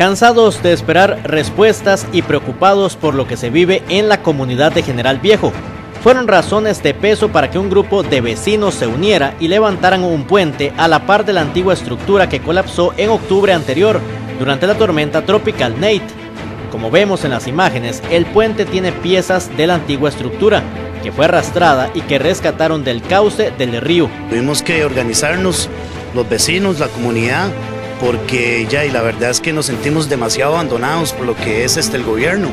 cansados de esperar respuestas y preocupados por lo que se vive en la comunidad de General Viejo. Fueron razones de peso para que un grupo de vecinos se uniera y levantaran un puente a la par de la antigua estructura que colapsó en octubre anterior durante la tormenta tropical Nate. Como vemos en las imágenes, el puente tiene piezas de la antigua estructura que fue arrastrada y que rescataron del cauce del río. Tuvimos que organizarnos los vecinos, la comunidad, porque ya y la verdad es que nos sentimos demasiado abandonados por lo que es este el gobierno.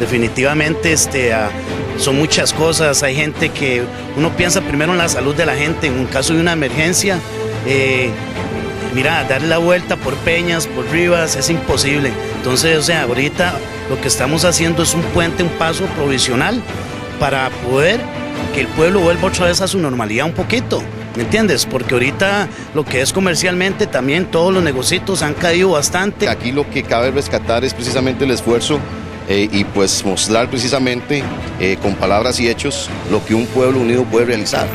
Definitivamente este, ah, son muchas cosas, hay gente que uno piensa primero en la salud de la gente, en un caso de una emergencia, eh, mira, darle la vuelta por peñas, por rivas, es imposible. Entonces, o sea, ahorita lo que estamos haciendo es un puente, un paso provisional para poder que el pueblo vuelva otra vez a su normalidad un poquito. ¿Me entiendes? Porque ahorita lo que es comercialmente también todos los negocios han caído bastante. Aquí lo que cabe rescatar es precisamente el esfuerzo eh, y pues mostrar precisamente eh, con palabras y hechos lo que un pueblo unido puede realizar.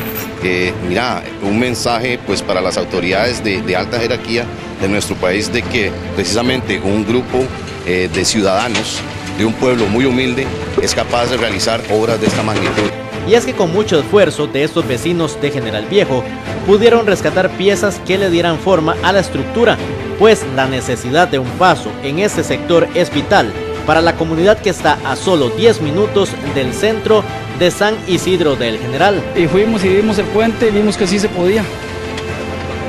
mira, un mensaje pues para las autoridades de, alta jerarquía de nuestro país de que precisamente un grupo eh, de ciudadanos de un pueblo muy humilde es capaz de realizar obras de esta magnitud. Y es que con mucho esfuerzo de estos vecinos de General Viejo pudieron rescatar piezas que le dieran forma a la estructura, pues la necesidad de un paso en este sector es vital para la comunidad que está a solo 10 minutos del centro de San Isidro del General. Y fuimos y vimos el puente y vimos que sí se podía.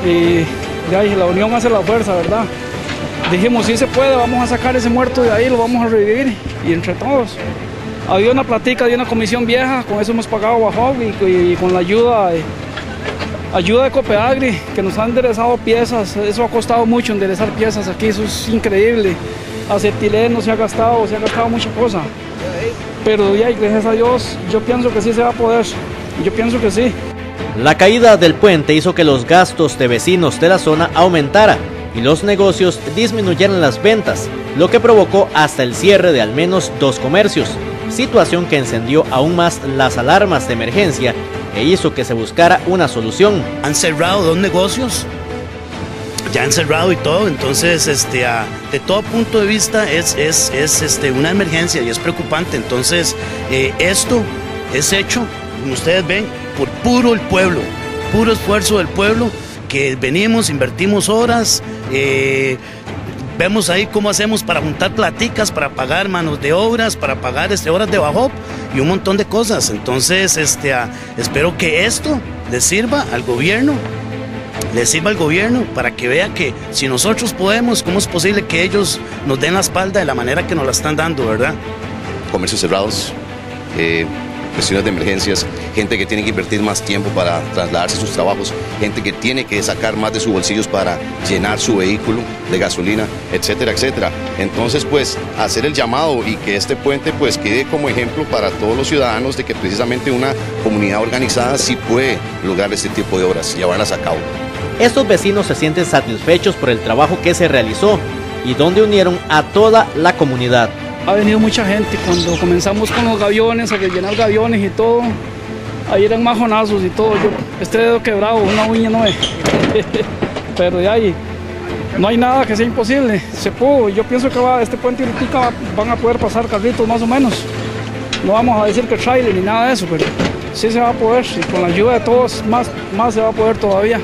Y ya la unión hace la fuerza, ¿verdad? Dijimos, sí se puede, vamos a sacar ese muerto de ahí, lo vamos a revivir y entre todos. Había una platica de una comisión vieja, con eso hemos pagado bajo y, con la ayuda ayuda de Copeagri, que nos han enderezado piezas, eso ha costado mucho enderezar piezas aquí, eso es increíble. Acetileno se ha gastado, se ha gastado mucha cosa. Pero ya, gracias a Dios, yo pienso que sí se va a poder, yo pienso que sí. La caída del puente hizo que los gastos de vecinos de la zona aumentara y los negocios disminuyeran las ventas, lo que provocó hasta el cierre de al menos dos comercios, situación que encendió aún más las alarmas de emergencia e hizo que se buscara una solución. Han cerrado dos negocios, ya han cerrado y todo, entonces este, de todo punto de vista es, es, es este, una emergencia y es preocupante, entonces eh, esto es hecho, como ustedes ven, por puro el pueblo, puro esfuerzo del pueblo que venimos, invertimos horas, eh, vemos ahí cómo hacemos para juntar platicas, para pagar manos de obras, para pagar este, horas de bajo y un montón de cosas. Entonces, este, espero que esto le sirva al gobierno, le sirva al gobierno para que vea que si nosotros podemos, ¿cómo es posible que ellos nos den la espalda de la manera que nos la están dando, verdad? Comercios cerrados. Eh, cuestiones de emergencias, gente que tiene que invertir más tiempo para trasladarse a sus trabajos, gente que tiene que sacar más de sus bolsillos para llenar su vehículo de gasolina, etcétera, etcétera. Entonces, pues, hacer el llamado y que este puente pues quede como ejemplo para todos los ciudadanos de que precisamente una comunidad organizada sí puede lograr este tipo de obras llevarlas a cabo. Estos vecinos se sienten satisfechos por el trabajo que se realizó y donde unieron a toda la comunidad ha venido mucha gente. Cuando comenzamos con los gaviones, a llenar gaviones y todo, ahí eran majonazos y todo. Yo, este dedo quebrado, una uña no es. Pero de ahí, no hay nada que sea imposible. Se pudo. Yo pienso que va, este puente y van a poder pasar carritos más o menos. No vamos a decir que trailer ni nada de eso, pero sí se va a poder. Y con la ayuda de todos, más, más se va a poder todavía.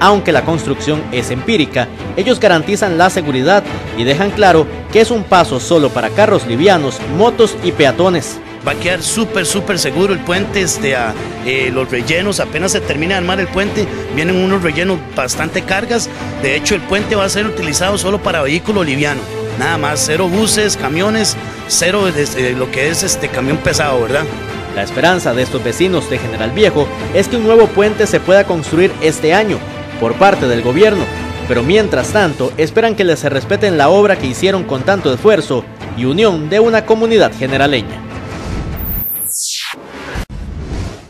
Aunque la construcción es empírica, ellos garantizan la seguridad y dejan claro que es un paso solo para carros livianos, motos y peatones. Va a quedar súper, súper seguro el puente, este, eh, los rellenos, apenas se termina de armar el puente, vienen unos rellenos bastante cargas, de hecho el puente va a ser utilizado solo para vehículo liviano, nada más, cero buses, camiones, cero lo que es este camión pesado, ¿verdad? La esperanza de estos vecinos de General Viejo es que un nuevo puente se pueda construir este año, por parte del gobierno, pero mientras tanto esperan que les respeten la obra que hicieron con tanto esfuerzo y unión de una comunidad generaleña.